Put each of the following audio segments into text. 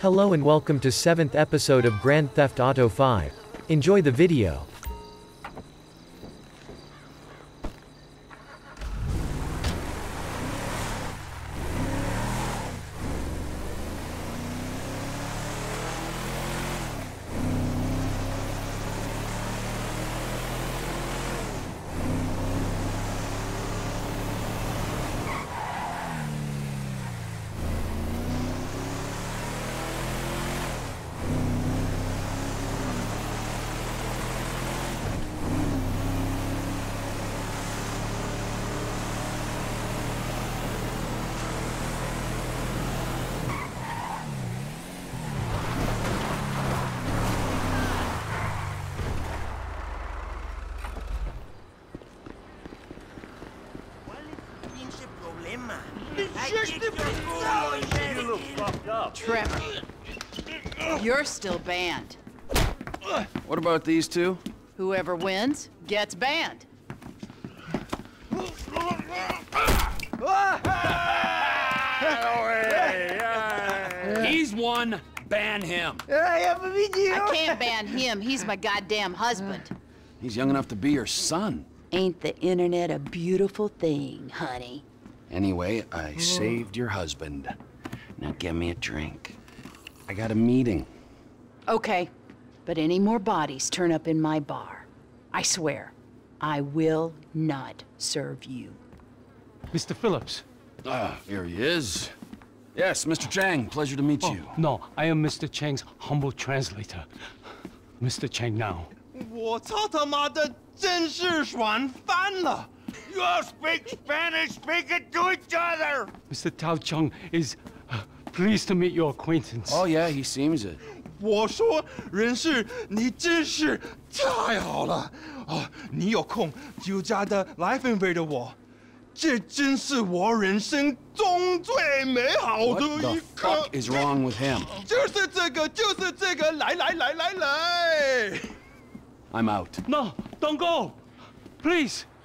Hello and welcome to 7th episode of Grand Theft Auto 5. Enjoy the video. Ay, kick your culo, imbécil. Trevor. You're still banned. What about these two? Whoever wins gets banned. He's one. Ban him. I can't ban him. He's my goddamn husband. He's young enough to be your son. Ain't the internet a beautiful thing, honey? Anyway, I Whoa. saved your husband. Now get me a drink. I got a meeting. Okay, but any more bodies turn up in my bar. I swear, I will not serve you. Mr. Philips. Ah, here he is. Yes, Mr. Cheng, pleasure to meet oh, you. No, I am Mr. Cheng's humble translator. Mr. Chang now. You all speak Spanish, speak it to each other! Mr. Tao Cheng is uh, pleased to meet your acquaintance. Oh, yeah, he seems it. 我说，人事，你真是太好了啊！你有空就加的来分配着我，这真是我人生中最美好的一刻。What is wrong with him? 就是这个，就是这个。来来来来来。I'm out. No, don't go. Please.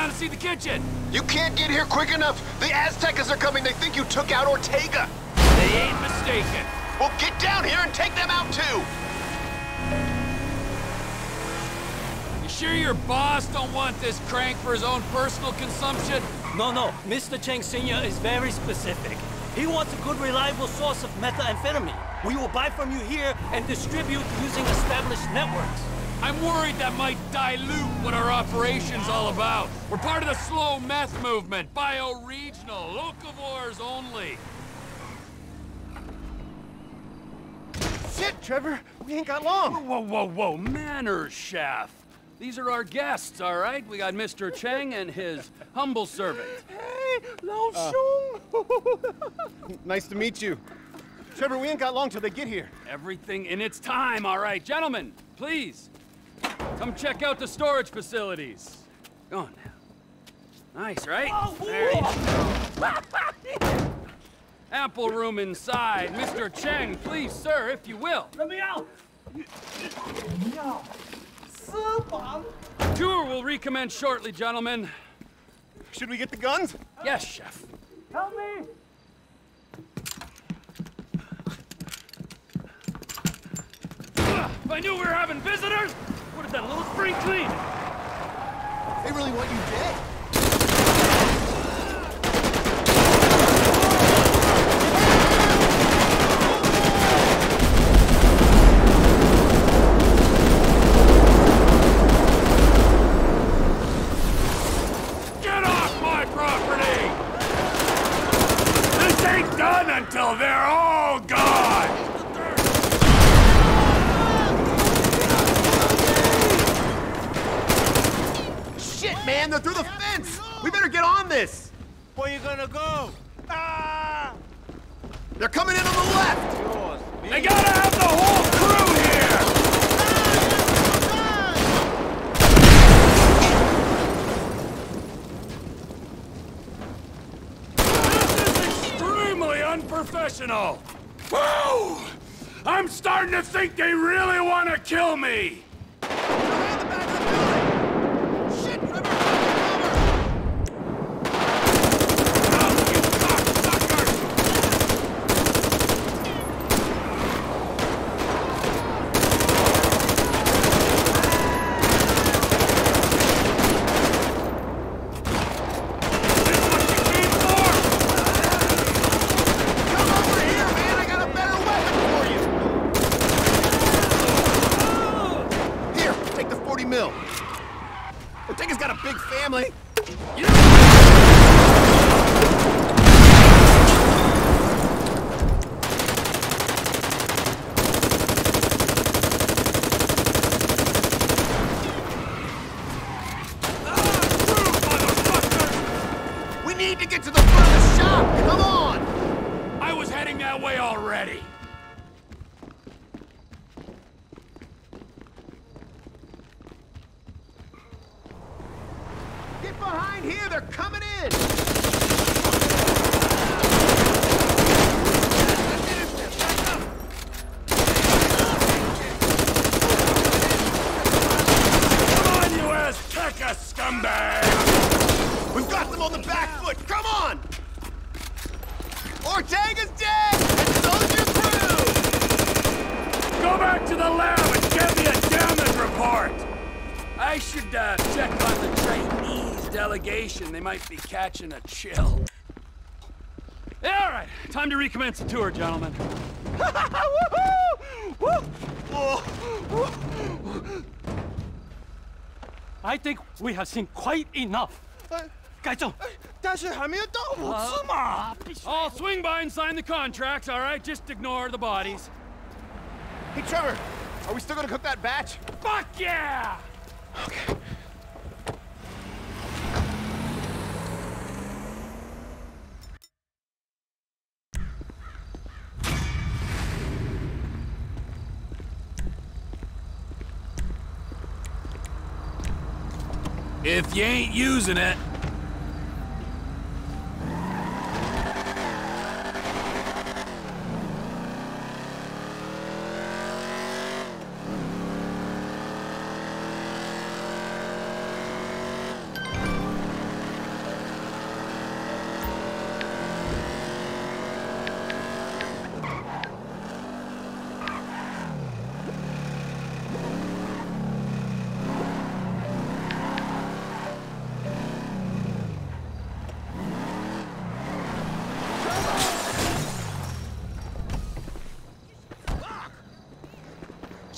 Down to see the kitchen. You can't get here quick enough. The Aztecas are coming. They think you took out Ortega. They ain't mistaken. Well, get down here and take them out too. You sure your boss don't want this crank for his own personal consumption? No, no. Mr. Cheng Sr. is very specific. He wants a good, reliable source of methamphetamine. We will buy from you here and distribute using established networks. I'm worried that might dilute what our operation's all about. We're part of the slow meth movement, bio-regional, locavores only. Shit, Trevor, we ain't got long. Whoa, whoa, whoa, manners, chef. These are our guests, all right? We got Mr. Cheng and his humble servant. Hey, Lao Shung. nice to meet you. Trevor, we ain't got long till they get here. Everything in its time, all right. Gentlemen, please, come check out the storage facilities. Go on now. Nice, right? Oh, there you go. Ample room inside. Mr. Cheng, please, sir, if you will. Let me out! Tour will recommence shortly, gentlemen. Should we get the guns? Yes, chef. Help me! If I knew we were having visitors, have done a little spring clean. They really want you dead. Get off my property! This ain't done until they're all gone! man! They're through the fence! We better get on this! Where you gonna go? Ah! They're coming in on the left! Dios They mío. gotta have the whole crew here! This is extremely unprofessional! Whoa! I'm starting to think they really want to kill me! Shit, Trevor! Cover! Now, you cocksuckers! This is what you came for! Come over here, man! I got a better weapon for you! Here, take the 40 mil. Ortega's got a big family. We need to get to the front of Come on! I was heading that way already! Get behind here! They're coming in! Come on, you Azteca scumbag! We've got them on the back foot! Come on! Ortega's dead! And so's your crew! Go back to the lab and get me a damage report! I should uh, check on the Chinese delegation. They might be catching a chill. Yeah, all right. Time to recommence the tour, gentlemen. I think we have seen quite enough. 改正，但是还没有到五次嘛。 I'll swing by and sign the contracts, all right? Just ignore the bodies. Hey, Trevor! Are we still gonna cook that batch? Fuck yeah! If you ain't using it,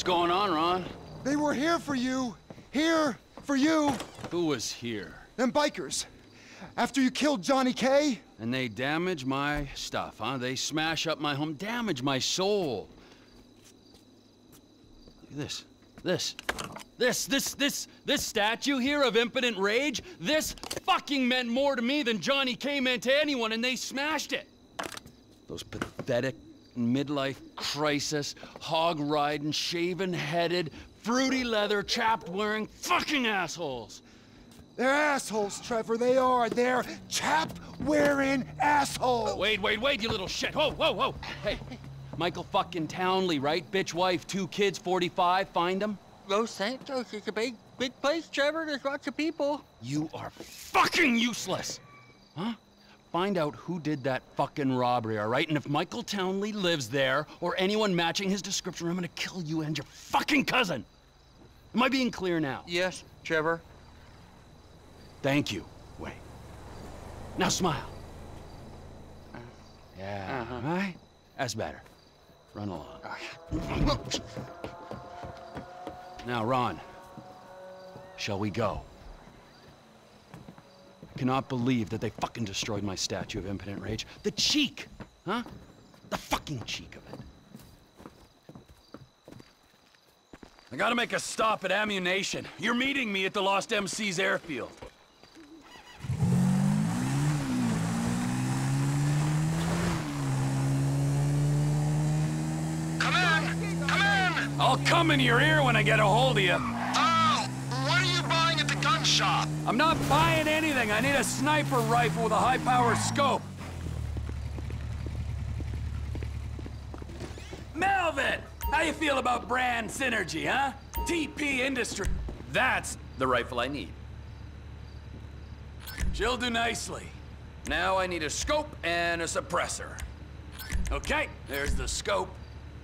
What's going on, Ron? They were here for you. Here for you. Who was here? Them bikers. After you killed Johnny K. And they damage my stuff, huh? They smash up my home, damage my soul. Look at this. This. This, this, this, this statue here of impotent rage, this fucking meant more to me than Johnny K meant to anyone, and they smashed it. Those pathetic midlife crisis, hog riding, shaven headed, fruity leather, chapped wearing fucking assholes. They're assholes, Trevor. They are. They're chap-wearing assholes. Oh, wait, wait, wait, you little shit. Whoa, whoa, whoa. Hey, Michael fucking Townley, right? Bitch wife, two kids, 45, find him? Los Santos is a big, big place, Trevor. There's lots of people. You are fucking useless! Huh? Find out who did that fucking robbery, all right? And if Michael Townley lives there, or anyone matching his description, I'm gonna kill you and your fucking cousin! Am I being clear now? Yes, Trevor. Thank you, Wait. Now smile. Yeah, Uh-huh. right? That's better. Run along. now, Ron, shall we go? Cannot believe that they fucking destroyed my statue of impotent rage. The cheek! Huh? The fucking cheek of it. I gotta make a stop at Ammu-Nation. You're meeting me at the Lost MC's airfield. Come in! Come in! I'll come in your ear when I get a hold of you shop? I'm not buying anything. I need a sniper rifle with a high-power scope. Melvin! How you feel about brand synergy, huh? TP Industry. That's the rifle I need. She'll do nicely. Now I need a scope and a suppressor. Okay, there's the scope.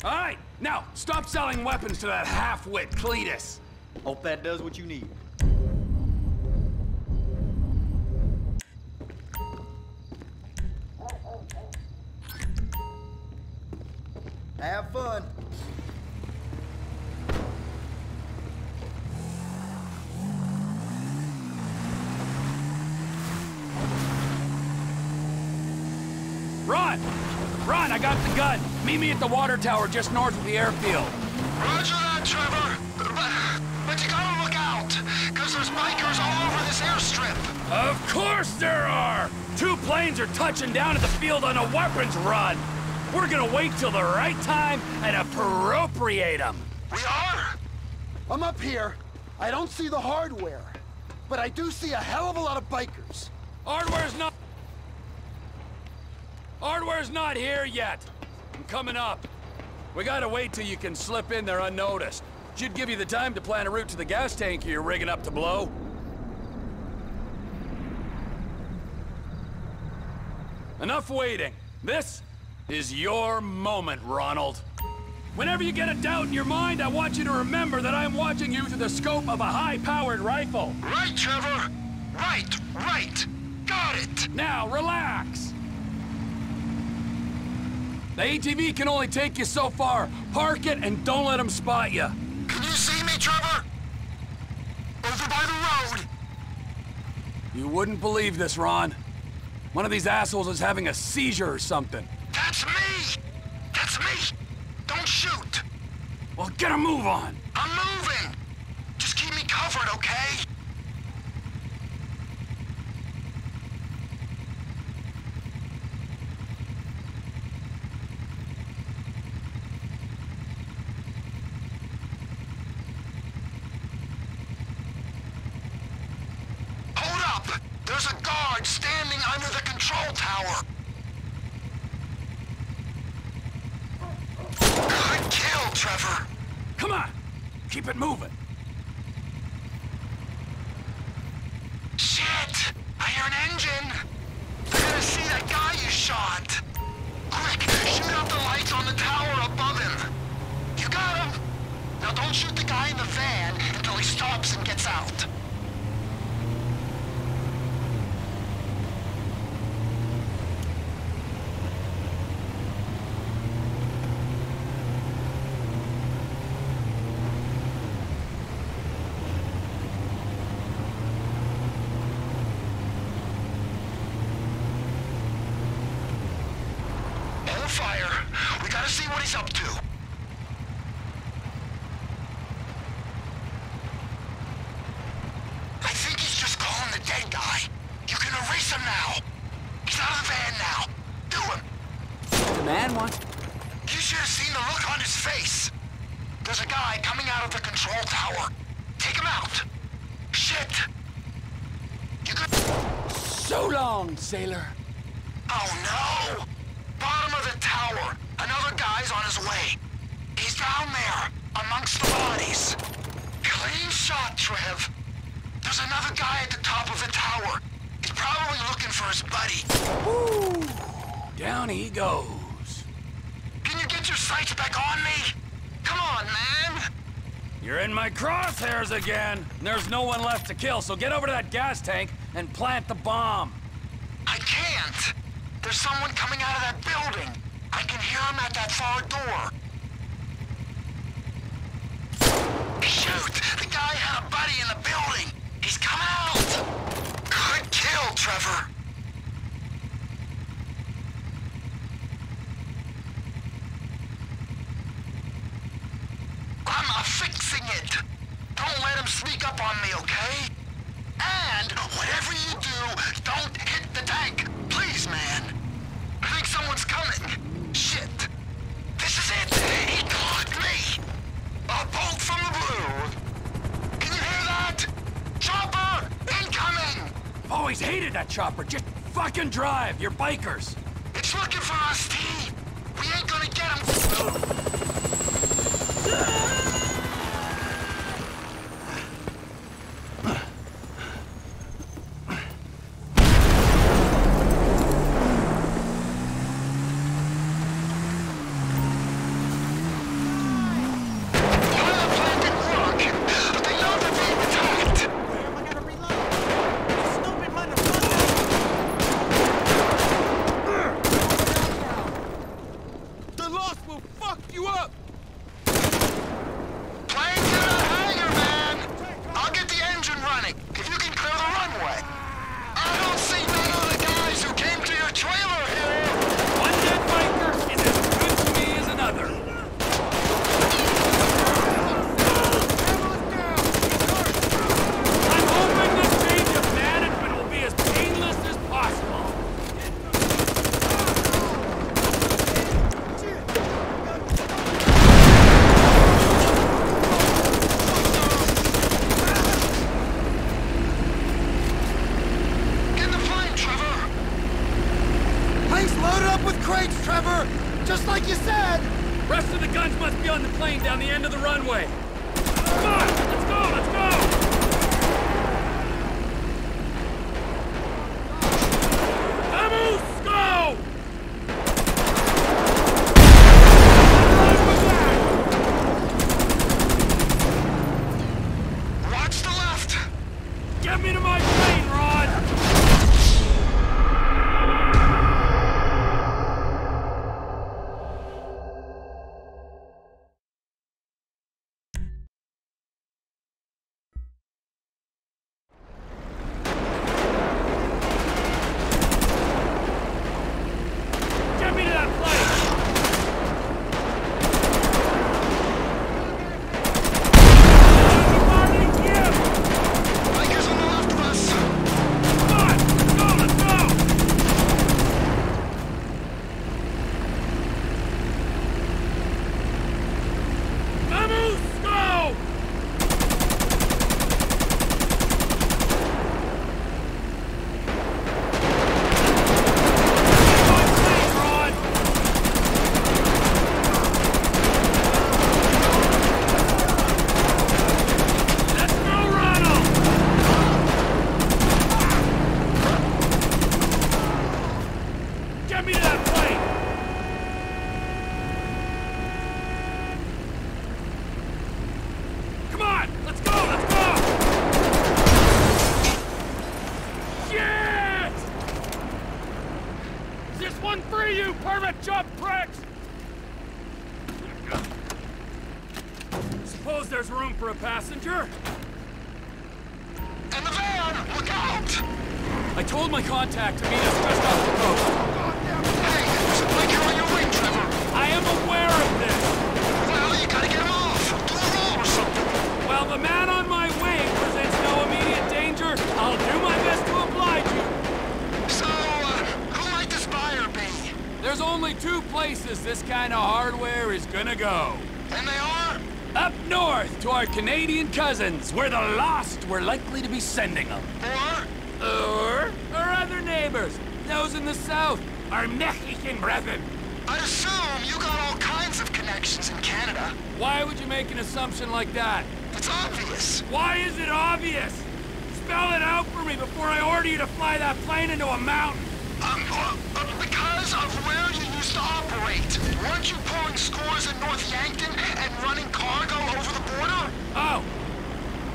All right, now stop selling weapons to that half-wit Cletus. Hope that does what you need. Have fun. Run! Run, I got the gun. Meet me at the water tower just north of the airfield. Roger that, Trevor. But, but you gotta look out, because there's bikers all over this airstrip. Of course there are! Two planes are touching down at the field on a weapons run. We're gonna wait till the right time and appropriate them. We are? I'm up here. I don't see the hardware. But I do see a hell of a lot of bikers. Hardware's not... Hardware's not here yet. I'm coming up. We gotta wait till you can slip in there unnoticed. Should give you the time to plan a route to the gas tank you're rigging up to blow. Enough waiting. This is your moment, Ronald. Whenever you get a doubt in your mind, I want you to remember that I'm watching you through the scope of a high-powered rifle. Right, Trevor. Right, right. Got it. Now, relax. The ATV can only take you so far. Park it and don't let them spot you. Can you see me, Trevor? Over by the road. You wouldn't believe this, Ron. One of these assholes is having a seizure or something. That's me! That's me! Don't shoot! Well, get a move on! I'm moving! Just keep me covered, okay? Hold up! There's a guard standing under the control tower! Good kill, Trevor! Come on! Keep it moving. Shit! I hear an engine! I gotta see that guy you shot! Quick, shoot out the lights on the tower above him! You got him! Now don't shoot the guy in the van until he stops and gets out. Hold fire. We he's up to. I think he's just calling the dead guy. You can erase him now. He's out of the van now. Do him. The man wants... You should have seen the look on his face. There's a guy coming out of the control tower. Take him out. Shit. You could... So long, sailor. Oh no! Bottom of the tower. Another guy's on his way. He's down there, amongst the bodies. Clean shot, Trev. There's another guy at the top of the tower. He's probably buddy. Woo! Down he goes. Can you get your sights back on me? Come on, man. You're in my crosshairs again. There's no one left to kill, so get over to that gas tank and plant the bomb. I can't. There's someone coming out of that building. I can hear him at that far door. Shoot! The guy had a buddy in the building. He's come out. Good kill, Trevor. are fixing it. Don't let him sneak up on me, okay? And whatever you do, don't hit the tank. Please, man. I think someone's coming. Shit. This is it. He caught me. A bolt from the blue. Can you hear that? Chopper, incoming. Always hated that chopper. Just fucking drive. You're bikers. It's looking for us, T. We ain't gonna get him. You up! Plane to the hangar, man! I'll get the engine running, if you can clear the runway. I don't see none of the guys who came to your trailer here! One dead biker is as good to me as another. I'm hoping this change of management will be as painless as possible. Get in the plane, Trevor! Plane's loaded up with crates, Trevor! Just like you said! Rest of the on the plane down the end of the runway. Come let's go, let's go! Vamos, go! Watch the left! Get me to my plane, Rod! Get me to that plane! Bikers on the left of us! Come on, let's go, let's go! Vamos, go! Let's go, Ronald! Get me to that plane! Come on! Let's go! Let's go! Shit! Is this one for you, permit jump pricks? Suppose there's room for a passenger? And the van! Look out! I told my contact to meet us just off the coast. Hey, there's a biker on your wing, Trevor! I am aware of this! Well, you gotta get him off! Do a roll or something! While the man on my wing presents no immediate danger, I'll do my best to oblige you. So, uh, who might this buyer be? There's only two places this kind of hardware is gonna go. And they are? Up north to our Canadian cousins, where the lost were likely to be sending them. Or? Or our other neighbors, those in the south, our Mexican brethren. I assume you got all kinds of connections in Canada. Why would you make an assumption like that? It's obvious. Why is it obvious? Spell it out for me before I order you to fly that plane into a mountain. Um, uh, Weren't you pulling scores in North Yankton and running cargo over the border? Oh,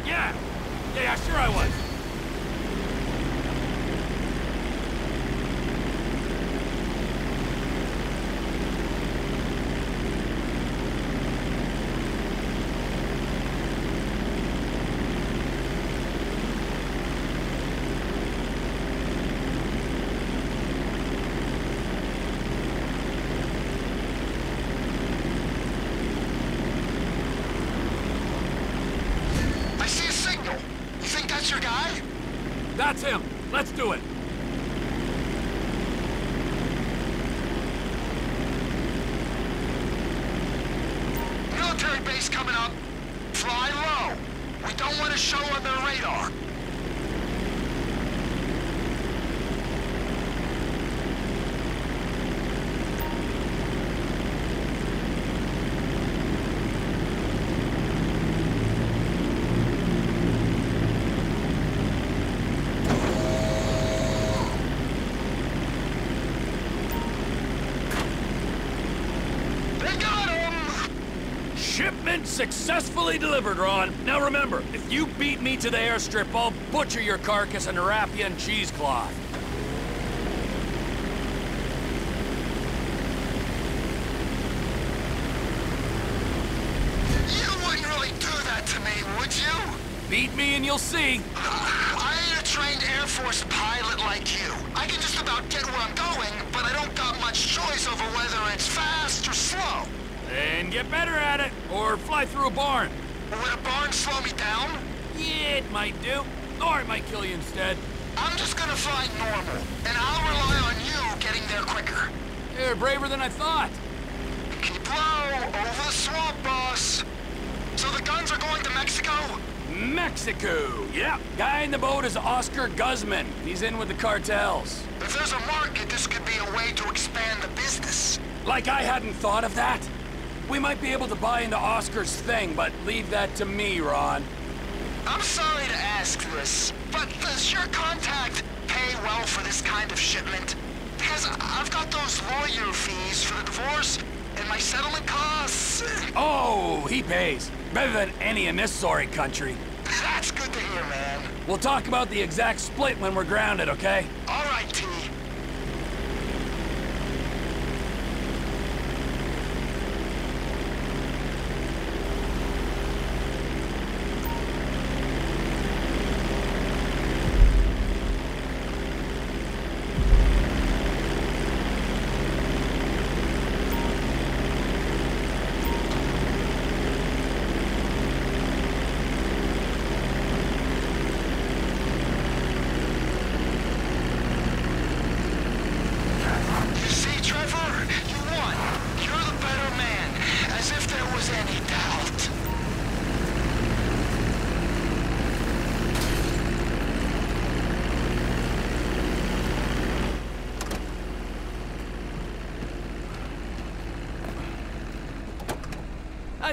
yeah. Yeah, yeah, sure I was. I see a signal. You think that's your guy? That's him. Let's do it. Military base coming up. Fly low. We don't want to show on their radar. Shipment successfully delivered, Ron. Now remember, if you beat me to the airstrip, I'll butcher your carcass and wrap you in cheesecloth. You wouldn't really do that to me, would you? Beat me and you'll see. I ain't a trained Air Force pilot like you. I can just about get where I'm going, but I don't got much choice over whether it's fast or slow. Then get better at it, or fly through a barn. Would a barn slow me down? Yeah, it might do. Or it might kill you instead. I'm just gonna fly normal, and I'll rely on you getting there quicker. You're braver than I thought. Keep low, over the swamp, boss. So the guns are going to Mexico? Mexico! Yeah, guy in the boat is Oscar Guzman. He's in with the cartels. If there's a market, this could be a way to expand the business. Like I hadn't thought of that. We might be able to buy into Oscar's thing, but leave that to me, Ron. I'm sorry to ask this, but does your contact pay well for this kind of shipment? Because I've got those lawyer fees for the divorce and my settlement costs. Oh, he pays. Better than any in this sorry country. That's good to hear, man. We'll talk about the exact split when we're grounded, okay? All right, T. You see, Trevor? You won. You're the better man. As if there was any doubt. I